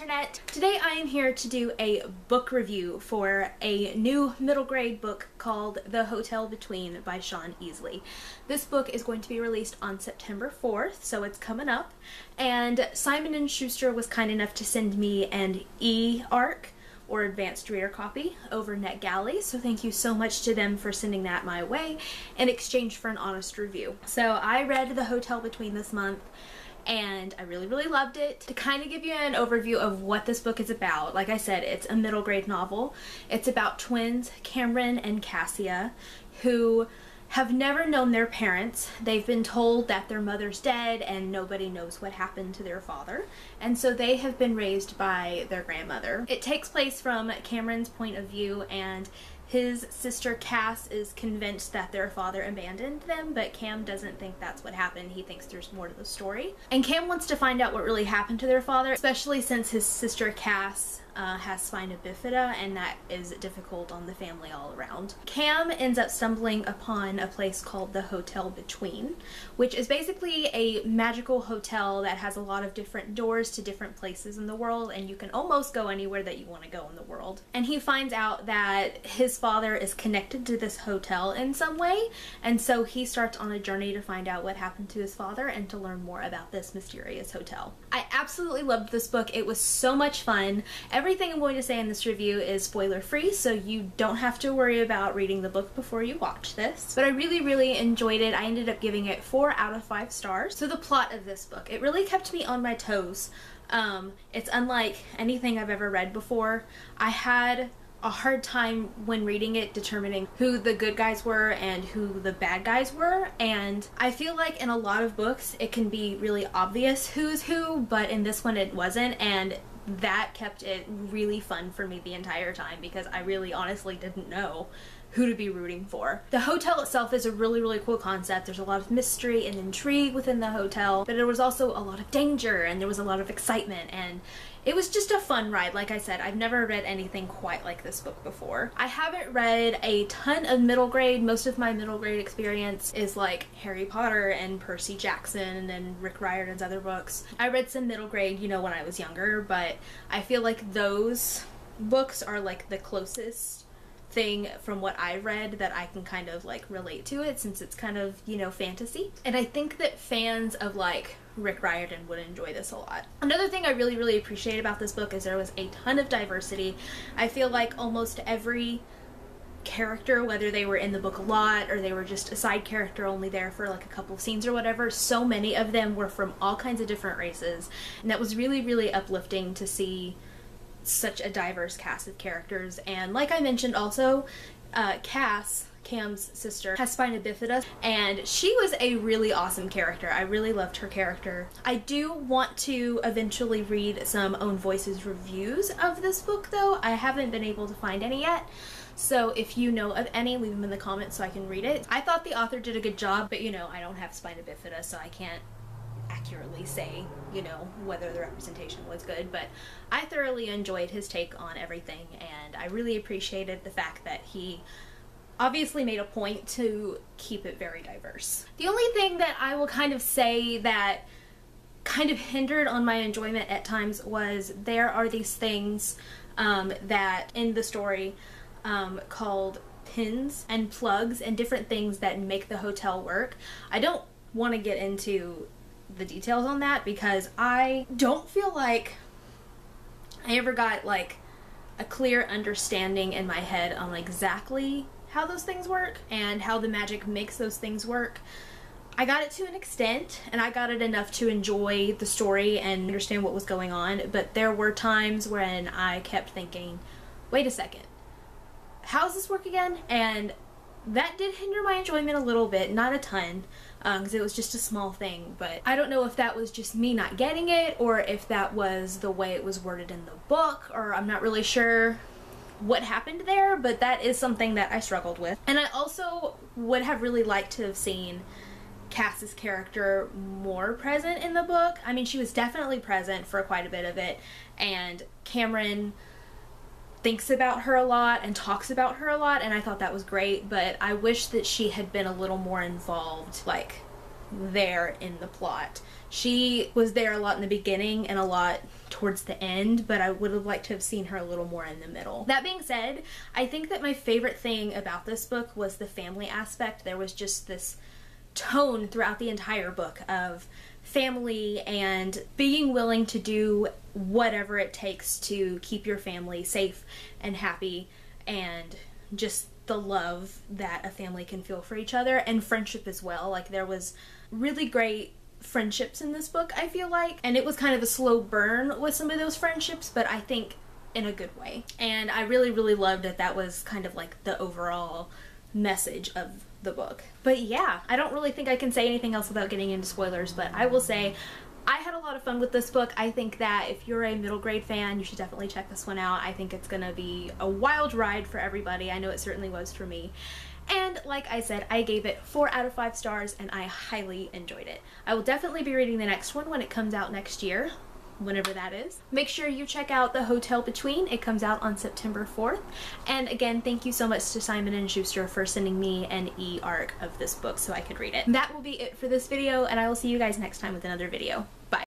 internet! Today I am here to do a book review for a new middle grade book called The Hotel Between by Sean Easley. This book is going to be released on September 4th, so it's coming up, and Simon & Schuster was kind enough to send me an e-arc or advanced reader copy over NetGalley, so thank you so much to them for sending that my way in exchange for an honest review. So I read The Hotel Between this month and I really, really loved it. To kind of give you an overview of what this book is about, like I said, it's a middle grade novel. It's about twins, Cameron and Cassia, who have never known their parents. They've been told that their mother's dead and nobody knows what happened to their father. And so they have been raised by their grandmother. It takes place from Cameron's point of view and his sister Cass is convinced that their father abandoned them, but Cam doesn't think that's what happened. He thinks there's more to the story. And Cam wants to find out what really happened to their father, especially since his sister Cass uh, has spina bifida and that is difficult on the family all around. Cam ends up stumbling upon a place called the Hotel Between, which is basically a magical hotel that has a lot of different doors to different places in the world and you can almost go anywhere that you want to go in the world. And he finds out that his father is connected to this hotel in some way and so he starts on a journey to find out what happened to his father and to learn more about this mysterious hotel. I absolutely loved this book. It was so much fun. Every Everything I'm going to say in this review is spoiler free, so you don't have to worry about reading the book before you watch this. But I really, really enjoyed it. I ended up giving it four out of five stars. So the plot of this book, it really kept me on my toes. Um, it's unlike anything I've ever read before. I had a hard time when reading it determining who the good guys were and who the bad guys were and I feel like in a lot of books it can be really obvious who's who but in this one it wasn't and that kept it really fun for me the entire time because I really honestly didn't know who to be rooting for. The hotel itself is a really, really cool concept. There's a lot of mystery and intrigue within the hotel, but there was also a lot of danger and there was a lot of excitement and it was just a fun ride. Like I said, I've never read anything quite like this book before. I haven't read a ton of middle grade. Most of my middle grade experience is like Harry Potter and Percy Jackson and then Rick Riordan's other books. I read some middle grade, you know, when I was younger, but I feel like those books are like the closest thing from what I read that I can kind of like relate to it since it's kind of, you know, fantasy. And I think that fans of like Rick Riordan would enjoy this a lot. Another thing I really, really appreciate about this book is there was a ton of diversity. I feel like almost every character, whether they were in the book a lot or they were just a side character only there for like a couple of scenes or whatever, so many of them were from all kinds of different races. And that was really, really uplifting to see such a diverse cast of characters. And like I mentioned also, uh, Cass, Cam's sister, has spina bifida, and she was a really awesome character. I really loved her character. I do want to eventually read some Own Voices reviews of this book though. I haven't been able to find any yet. So if you know of any, leave them in the comments so I can read it. I thought the author did a good job, but you know, I don't have spina bifida, so I can't accurately say, you know, whether the representation was good, but I thoroughly enjoyed his take on everything and I really appreciated the fact that he obviously made a point to keep it very diverse. The only thing that I will kind of say that kind of hindered on my enjoyment at times was there are these things um, that in the story um, called pins and plugs and different things that make the hotel work. I don't want to get into the details on that because I don't feel like I ever got like a clear understanding in my head on exactly how those things work and how the magic makes those things work. I got it to an extent and I got it enough to enjoy the story and understand what was going on, but there were times when I kept thinking, wait a second, how does this work again? And that did hinder my enjoyment a little bit, not a ton, because um, it was just a small thing, but I don't know if that was just me not getting it or if that was the way it was worded in the book, or I'm not really sure what happened there, but that is something that I struggled with. And I also would have really liked to have seen Cass's character more present in the book. I mean, she was definitely present for quite a bit of it, and Cameron thinks about her a lot and talks about her a lot and I thought that was great but I wish that she had been a little more involved like there in the plot. She was there a lot in the beginning and a lot towards the end, but I would have liked to have seen her a little more in the middle. That being said, I think that my favorite thing about this book was the family aspect. There was just this tone throughout the entire book of family and being willing to do whatever it takes to keep your family safe and happy and just the love that a family can feel for each other and friendship as well. Like there was really great friendships in this book, I feel like. And it was kind of a slow burn with some of those friendships, but I think in a good way. And I really, really loved that that was kind of like the overall message of the book. But yeah, I don't really think I can say anything else without getting into spoilers, but I will say I had a lot of fun with this book. I think that if you're a middle grade fan, you should definitely check this one out. I think it's gonna be a wild ride for everybody. I know it certainly was for me. And like I said, I gave it 4 out of 5 stars and I highly enjoyed it. I will definitely be reading the next one when it comes out next year whenever that is. Make sure you check out The Hotel Between. It comes out on September 4th. And again, thank you so much to Simon & Schuster for sending me an e-arc of this book so I could read it. That will be it for this video, and I will see you guys next time with another video.